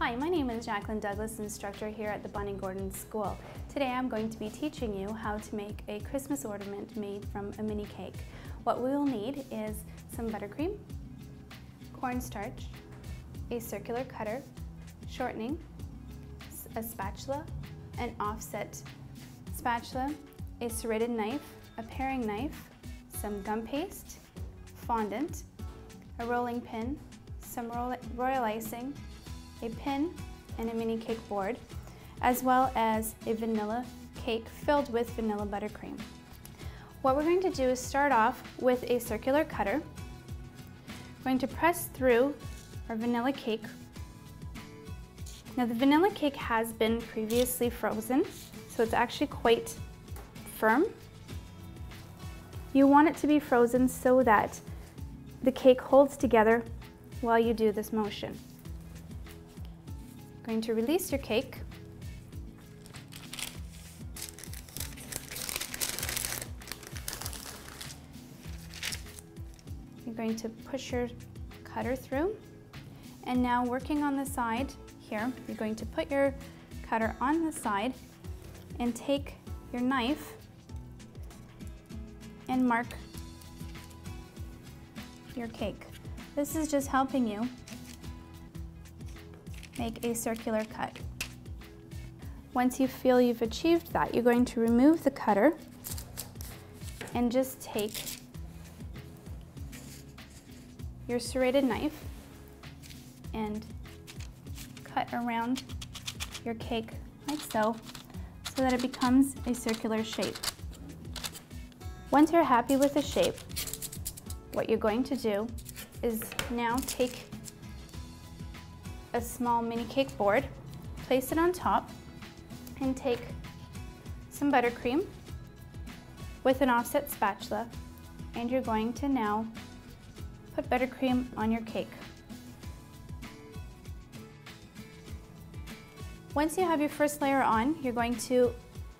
Hi, my name is Jacqueline Douglas, instructor here at the Bonnie Gordon School. Today I'm going to be teaching you how to make a Christmas ornament made from a mini cake. What we will need is some buttercream, cornstarch, a circular cutter, shortening, a spatula, an offset spatula, a serrated knife, a paring knife, some gum paste, fondant, a rolling pin, some royal icing, a pin, and a mini cake board, as well as a vanilla cake filled with vanilla buttercream. What we're going to do is start off with a circular cutter. We're going to press through our vanilla cake. Now the vanilla cake has been previously frozen, so it's actually quite firm. You want it to be frozen so that the cake holds together while you do this motion. Going to release your cake. You're going to push your cutter through. And now working on the side here, you're going to put your cutter on the side and take your knife and mark your cake. This is just helping you make a circular cut. Once you feel you've achieved that, you're going to remove the cutter and just take your serrated knife and cut around your cake like so, so that it becomes a circular shape. Once you're happy with the shape, what you're going to do is now take a small mini cake board, place it on top, and take some buttercream with an offset spatula, and you're going to now put buttercream on your cake. Once you have your first layer on, you're going to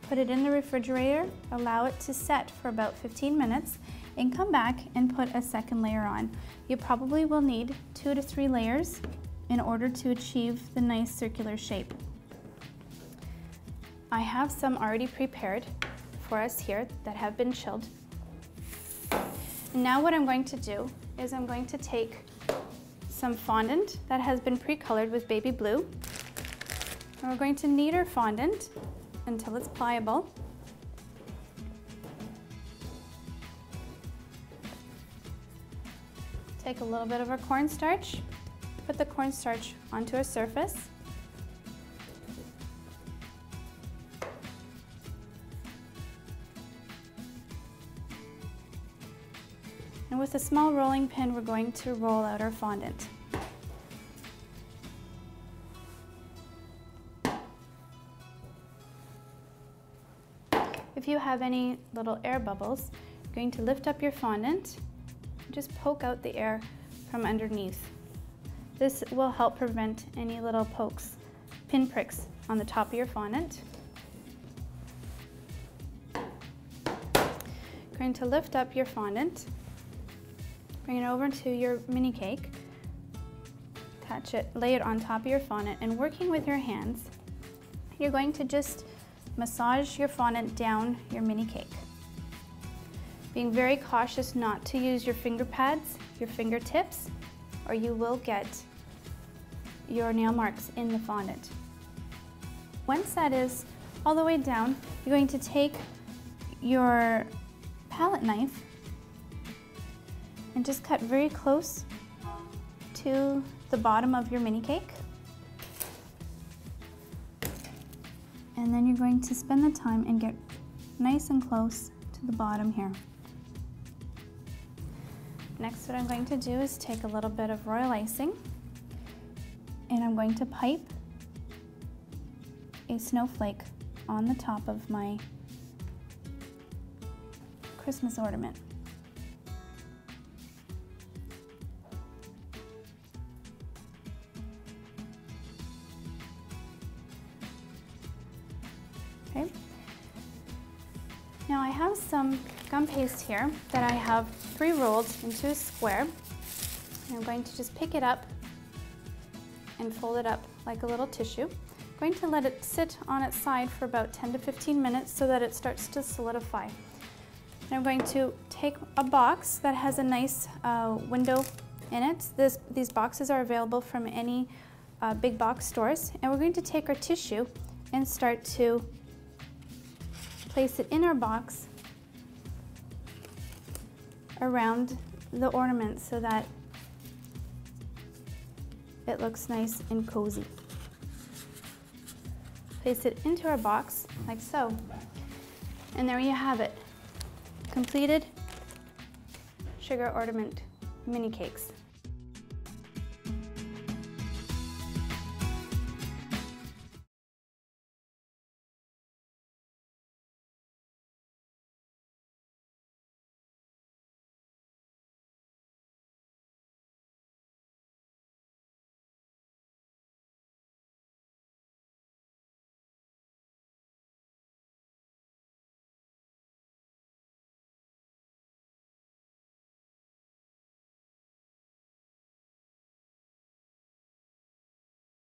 put it in the refrigerator, allow it to set for about 15 minutes, and come back and put a second layer on. You probably will need two to three layers in order to achieve the nice circular shape. I have some already prepared for us here that have been chilled. And now what I'm going to do is I'm going to take some fondant that has been pre-colored with baby blue. And we're going to knead our fondant until it's pliable. Take a little bit of our cornstarch Put the cornstarch onto a surface. And with a small rolling pin, we're going to roll out our fondant. If you have any little air bubbles, you're going to lift up your fondant, just poke out the air from underneath. This will help prevent any little pokes, pinpricks on the top of your fondant. Going to lift up your fondant, bring it over to your mini cake, attach it, lay it on top of your fondant, and working with your hands, you're going to just massage your fondant down your mini cake. Being very cautious not to use your finger pads, your fingertips, or you will get your nail marks in the fondant. Once that is all the way down, you're going to take your palette knife and just cut very close to the bottom of your mini cake. And then you're going to spend the time and get nice and close to the bottom here. Next, what I'm going to do is take a little bit of royal icing and I'm going to pipe a snowflake on the top of my Christmas ornament. Okay. Now I have some gum paste here that I have three rolled into a square. I'm going to just pick it up and fold it up like a little tissue. I'm going to let it sit on its side for about 10 to 15 minutes so that it starts to solidify. And I'm going to take a box that has a nice uh, window in it. This, these boxes are available from any uh, big box stores. And we're going to take our tissue and start to place it in our box around the ornament so that it looks nice and cozy. Place it into our box like so. And there you have it, completed sugar ornament mini cakes.